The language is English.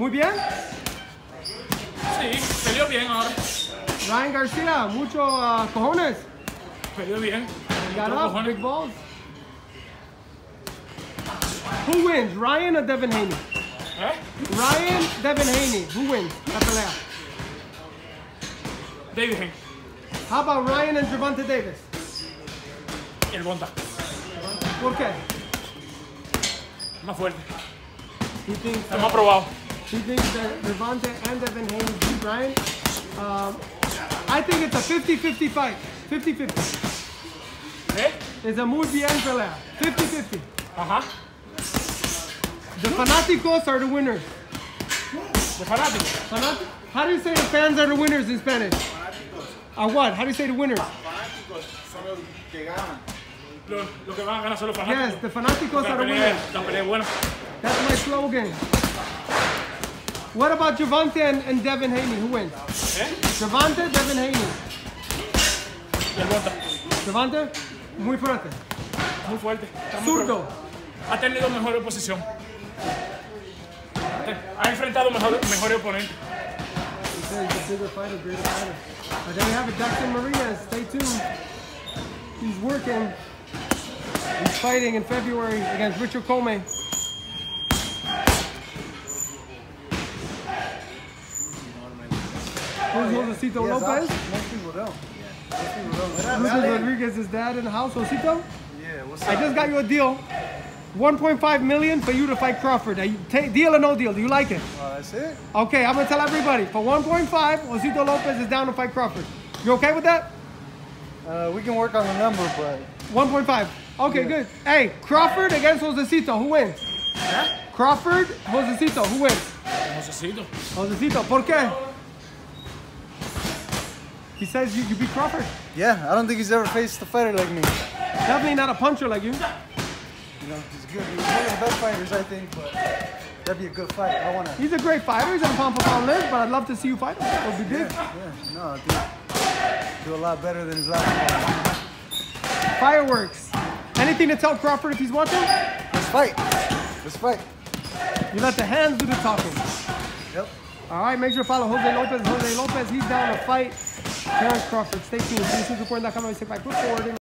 Muy bien. Sí, peleó bien ahora. Ryan Garcia, mucho uh, cojones. Peleó bien. Got up, big balls. Who wins, Ryan or Devin Haney? ¿Eh? Ryan, Devin Haney. Who wins la pelea? David Hen, How about Ryan and Javante Davis? el Bonda. ¿Por qué? Más fuerte. Está más probado. He thinks that Gervonta and Devin Haney beat Ryan. Um, I think it's a 50-50 fight. 50-50. ¿Eh? It's a muy bien pelea. 50-50. Ajá. The fanáticos are the winners. De fanático. Fanat- How do you say the fans are the winners in Spanish? Are what? How do you say the winners? fanáticos son los que ganan. Lo, lo que van a ganar son los Yes, the fanáticos La are the winners. la pelea buena. That's my slogan. What about Gervonta and, and Devin Haney? Who wins? ¿Eh? Gervonta, Devin Haney. Bonda. Gervonta, muy fuerte. Muy fuerte. Zurdo. Ha tenido mejor oposición. Ha enfrentado mejor. He says he's a bigger fighter, greater fighter. But there we have it, Jackson Marinez. Stay tuned. He's working. He's fighting in February against Richard Commey. Who's Josesito Lopez? Most people don't. Most people don't. Lucas Rodriguez's dad in the house, Josito. Yeah, what's I just got you a deal. 1.5 million for you to fight Crawford. Are you, deal or no deal? Do you like it? Uh, that's it? Okay, I'm gonna tell everybody. For 1.5, Josito Lopez is down to fight Crawford. You okay with that? Uh, we can work on the number, but 1.5. Okay, Yeah. good. Hey, Crawford against Josesito. Who wins? Crawford, Josesito. Who wins? Necesito. Josesito. ¿Por qué? He says you, you beat Crawford. yeah, I don't think he's ever faced a fighter like me. Definitely not a puncher like you. You know, he's good. He's one of the best fighters, I think, but that'd be a good fight. I wanna. He's a great fighter. He's on a pound for pound list, but I'd love to see you fight him. It would be big. Yeah, no, I think do a lot better than his last fight. Fireworks. Anything to tell Crawford if he's watching? Let's fight. Let's fight. You let the hands do the talking. Yep. All right, make sure to follow Jose Lopez. Jose Lopez, he's down to fight Terrence Crawford. Stay tuned. This is recording.com. Let me say bye. Quick forwarding.